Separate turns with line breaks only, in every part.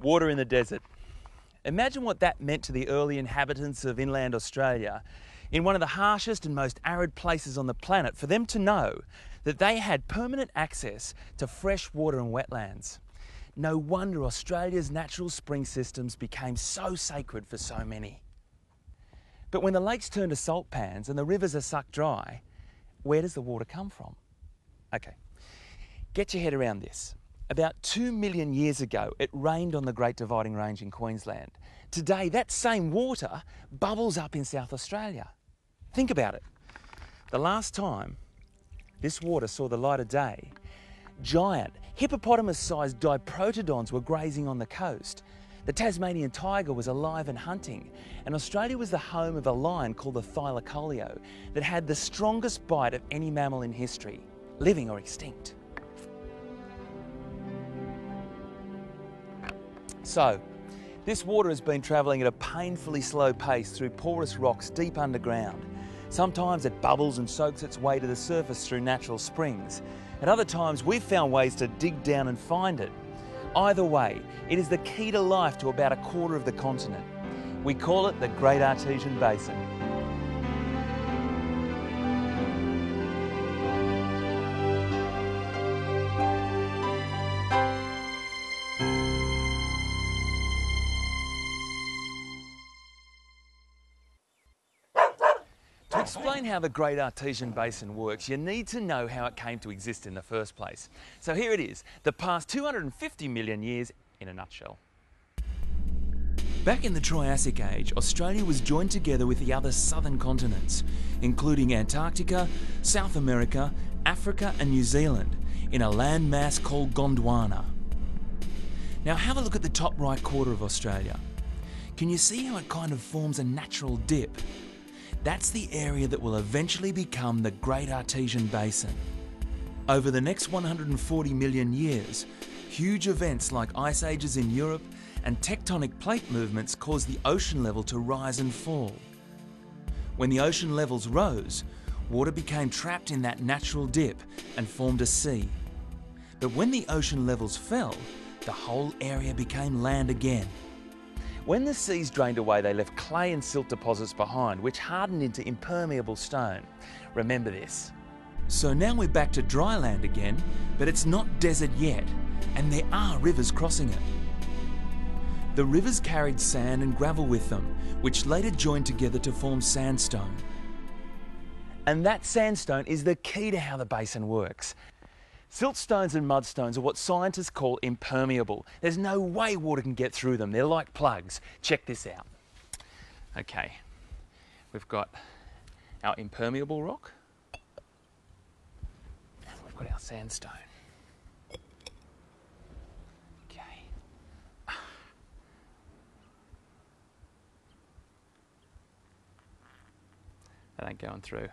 water in the desert. Imagine what that meant to the early inhabitants of inland Australia in one of the harshest and most arid places on the planet for them to know that they had permanent access to fresh water and wetlands. No wonder Australia's natural spring systems became so sacred for so many. But when the lakes turn to salt pans and the rivers are sucked dry, where does the water come from? Okay, get your head around this. About two million years ago, it rained on the Great Dividing Range in Queensland. Today, that same water bubbles up in South Australia. Think about it. The last time this water saw the light of day, giant, hippopotamus sized diprotodons were grazing on the coast. The Tasmanian tiger was alive and hunting, and Australia was the home of a lion called the thylacoleo that had the strongest bite of any mammal in history, living or extinct. So, this water has been travelling at a painfully slow pace through porous rocks deep underground. Sometimes it bubbles and soaks its way to the surface through natural springs. At other times, we've found ways to dig down and find it. Either way, it is the key to life to about a quarter of the continent. We call it the Great Artesian Basin. Explain how the Great Artesian Basin works, you need to know how it came to exist in the first place. So here it is, the past 250 million years in a nutshell. Back in the Triassic Age, Australia was joined together with the other southern continents, including Antarctica, South America, Africa, and New Zealand, in a landmass called Gondwana. Now have a look at the top right quarter of Australia. Can you see how it kind of forms a natural dip? That's the area that will eventually become the Great Artesian Basin. Over the next 140 million years, huge events like ice ages in Europe and tectonic plate movements caused the ocean level to rise and fall. When the ocean levels rose, water became trapped in that natural dip and formed a sea. But when the ocean levels fell, the whole area became land again. When the seas drained away, they left clay and silt deposits behind, which hardened into impermeable stone. Remember this. So now we're back to dry land again, but it's not desert yet, and there are rivers crossing it. The rivers carried sand and gravel with them, which later joined together to form sandstone. And that sandstone is the key to how the basin works. Siltstones and mudstones are what scientists call impermeable. There's no way water can get through them. They're like plugs. Check this out. Okay, we've got our impermeable rock. And we've got our sandstone. Okay. That ain't going through.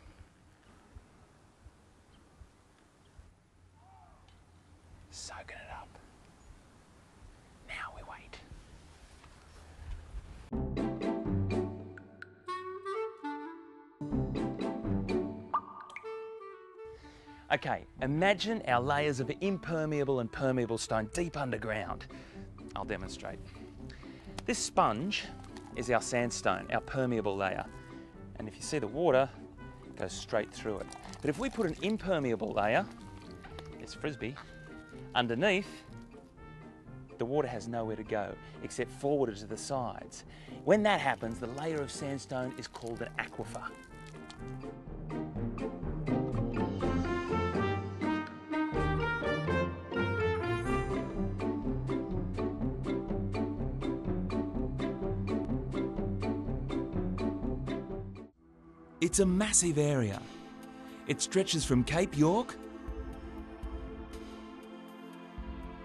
Soaking it up. Now we wait. Okay, imagine our layers of impermeable and permeable stone deep underground. I'll demonstrate. This sponge is our sandstone, our permeable layer. And if you see the water, it goes straight through it. But if we put an impermeable layer, it's frisbee, underneath, the water has nowhere to go except forward to the sides. When that happens, the layer of sandstone is called an aquifer. It's a massive area. It stretches from Cape York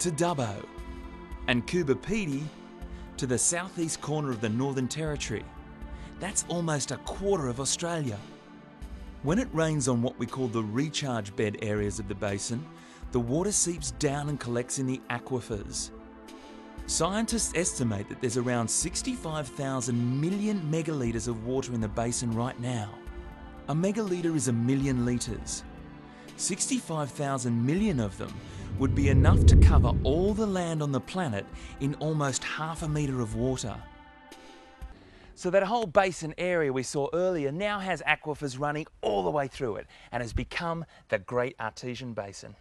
to Dubbo and Pedy to the southeast corner of the Northern Territory. That's almost a quarter of Australia. When it rains on what we call the recharge bed areas of the basin, the water seeps down and collects in the aquifers. Scientists estimate that there's around 65,000 million megalitres of water in the basin right now. A megalitre is a million litres. 65,000 million of them would be enough to cover all the land on the planet in almost half a metre of water. So that whole basin area we saw earlier now has aquifers running all the way through it and has become the Great Artesian Basin.